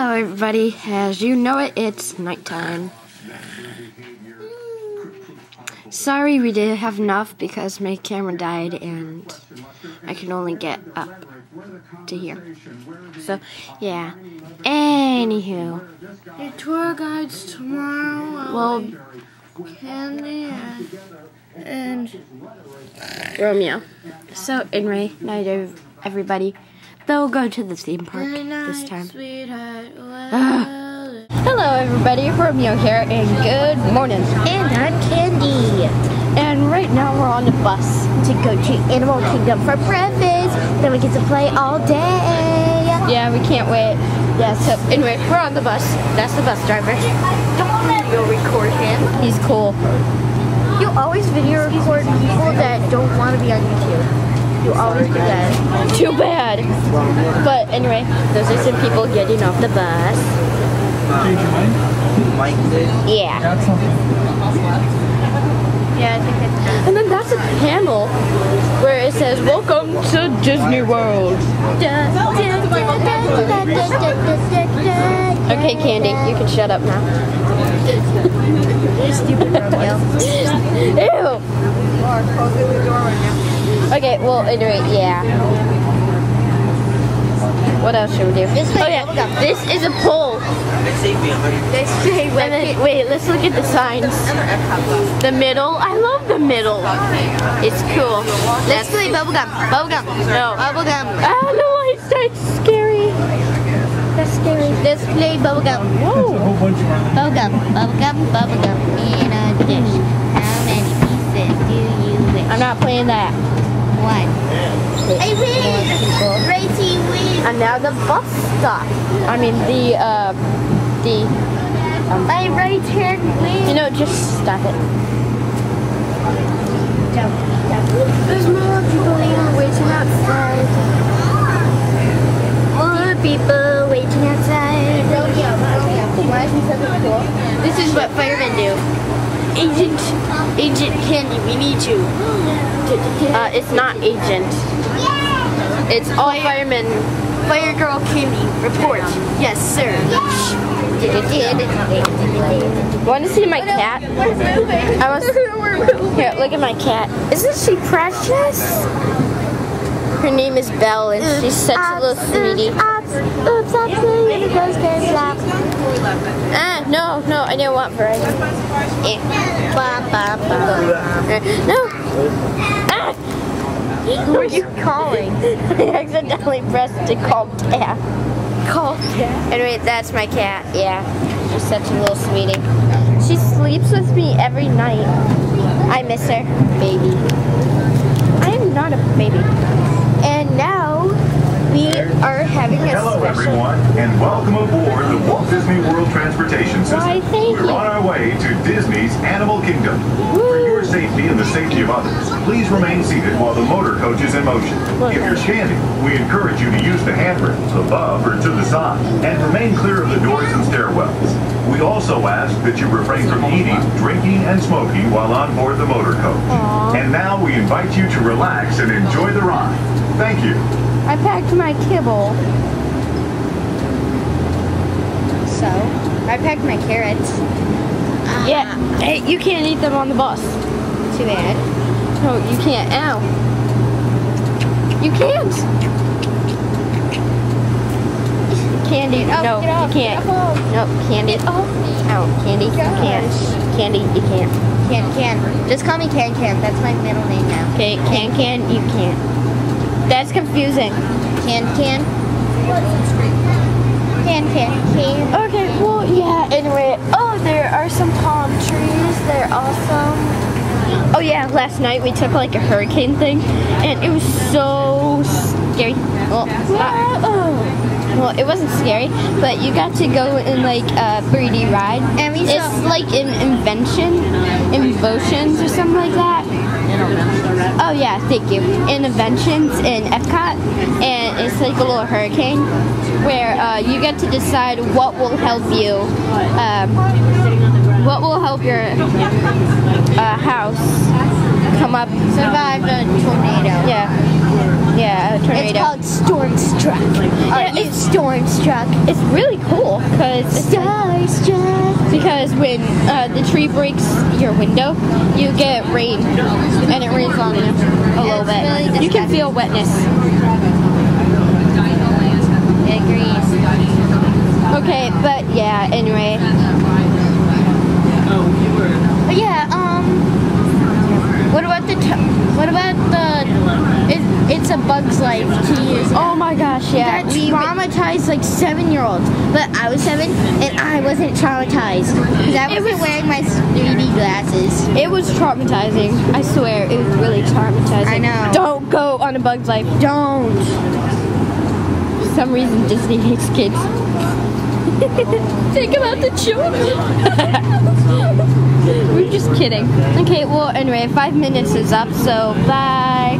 Hello, everybody. As you know it, it's nighttime. Sorry we didn't have enough because my camera died and I can only get up to here. So, yeah. Anywho. The tour guides tomorrow. Um, well, Candy and, and Romeo. So, anyway, night, ev- everybody. They'll go to the theme park good night, this time. sweetheart. Hello, everybody. Romeo here, and good morning. And I'm Candy. And right now we're on the bus. To go to Animal Kingdom for breakfast. Then we get to play all day. Yeah, we can't wait. Yeah, so anyway, we're on the bus. That's the bus driver. Don't video record him. He's cool. You always video record people that don't want to be on YouTube. You always do that. Too bad. But anyway, those are some people getting off the bus. Yeah. Yeah, I think that's And then that's a panel where it says, Welcome to Disney World. Okay, Candy, you can shut up now. Stupid. Ew. Okay, well, anyway, yeah. What else should we do? This oh, yeah. This is a pole. They say And then, wait, let's look at the signs. The middle. I love the middle. It's cool. Let's play bubblegum. Bubblegum. No. Bubblegum. Ah, the lights. That's scary. That's scary. Let's play bubblegum. Whoa. Bubblegum. Bubblegum. Bubblegum. In a dish. How many pieces do you wish? I'm not playing that. One. I win. Racy wins. And now the bus stop. I mean the uh the My right hand wins. you know just stop it. There's more people waiting outside. More people waiting outside. This is what firemen do. Agent, Agent Candy, we need you. Uh, it's not agent. It's all firemen. Fire Girl Candy, report. Yes, sir. Want to see my cat? I was here. Look at my cat. Isn't she precious? Her name is Belle, and she's such a little sweetie. Oops, actually, the ghost gave flap. Ah, no, no, I didn't want Verizon. Ba, ba, ba. Eh, No. Ah! Who are you calling? I accidentally pressed to call cat. Call cat. Anyway, that's my cat. Yeah, she's such a little sweetie. She sleeps with me every night. I miss her, baby. I am not a baby. And now we are having a Hello, special. everyone, and welcome aboard the Walt Disney World Transportation Why, thank We're you. on our way to Disney's Animal Kingdom. For your safety and the safety of others, please remain seated while the motor coach is in motion. If you're standing, we encourage you to use the handrails above or to the side and remain clear of the doors and stairwells. We also ask that you refrain from eating, drinking, and smoking while on board the motor coach. And now we invite you to relax and enjoy the ride. Thank you. I packed my kibble. So, I packed my carrots. Yeah, hey, you can't eat them on the bus. Too bad. No, you can't. Ow. You can't. Candy, off, no, get off, you can't. No, Candy. Get off me. Ow, Candy, you can't. Candy, you can't. Can Can. Just call me Can Can. That's my middle name now. Okay, can, can, you can't. That's confusing. Can Can. Can Can. Can. Okay, well, yeah, anyway. Oh, there are some palm trees. They're awesome. Oh, last night we took like a hurricane thing, and it was so scary. Well, not, well, it wasn't scary, but you got to go in like a 3D ride. And we it's like an invention, inventions or something like that. Oh yeah, thank you. Innoventions in Epcot, and it's like a little hurricane where uh, you get to decide what will help you, um, what will help your uh, house come up. Survived a tornado. Yeah. Yeah, a It's tornado. called Storm Struck. Yeah, it's- Storm Struck? It's really cool because because when uh, the tree breaks your window, you get rain, and it rains on you a little it's bit. really you can feel wetness. Agrees. Okay, but yeah. Anyway, But yeah, um, what about the, t- what about the, it, it's a bug's life to use. oh my gosh, yeah. that we- traumatized like seven year olds. But I was seven and I wasn't traumatized. Because I wasn't was- wearing my 3D glasses. It was traumatizing. I swear, it was really traumatizing. I know. Don't go on a Bug's Life. Don't. For some reason, Disney hates kids. Think about the children. We're just kidding. Okay, well, anyway, five minutes is up, so bye.